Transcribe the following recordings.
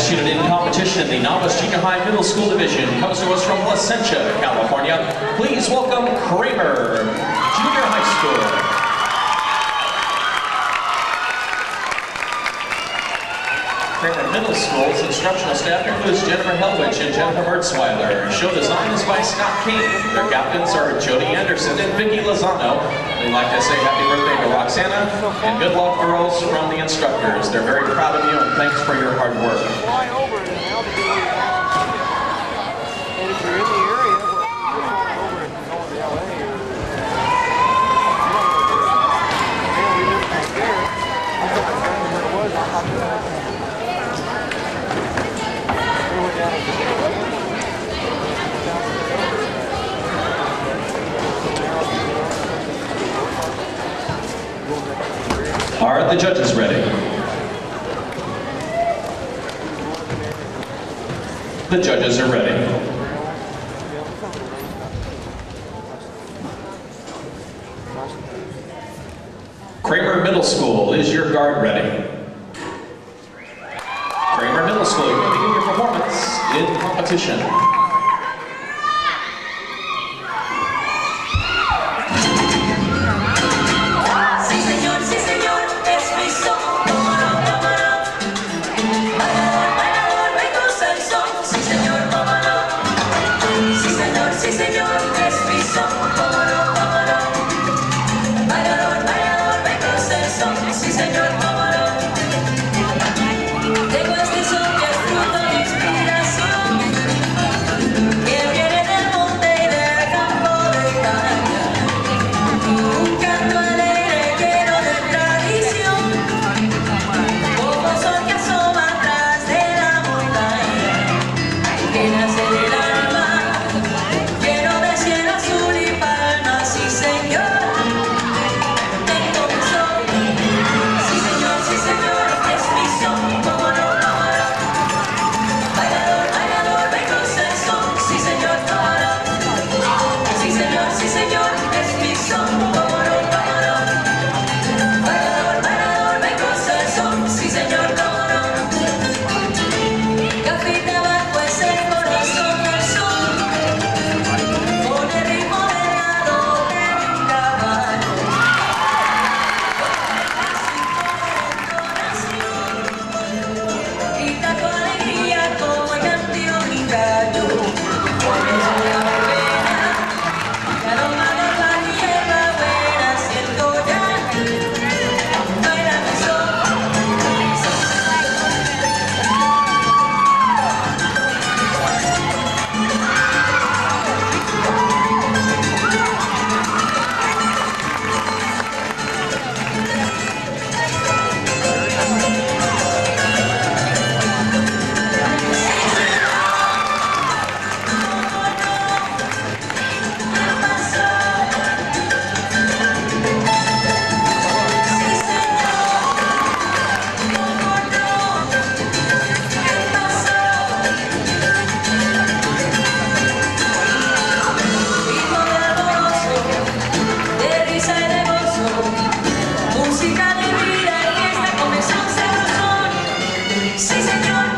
Best Unit in competition in the Novice Junior High Middle School Division comes to us from Placentia, California. Please welcome Kraemer, Junior High School. Middle School's instructional staff includes Jennifer Helwich and Jennifer Hertzweiler. Show design is by Scott King. Their captains are Jody Anderson and Vicki Lozano. We'd like to say happy birthday to Roxana and good luck girls from the instructors. They're very proud of you and thanks for your hard work. Are the judges ready? The judges are ready. Kraemer Middle School, is your guard ready? Kraemer Middle School, in competition. Sí, señor.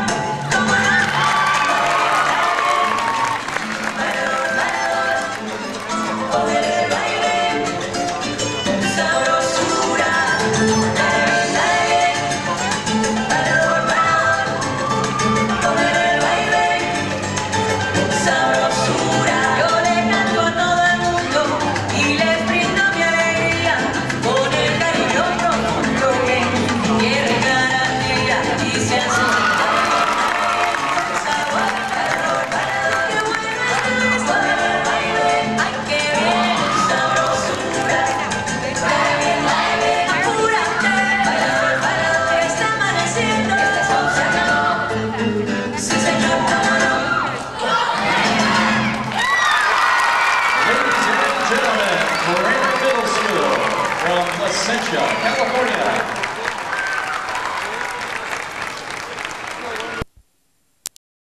Ascension, California.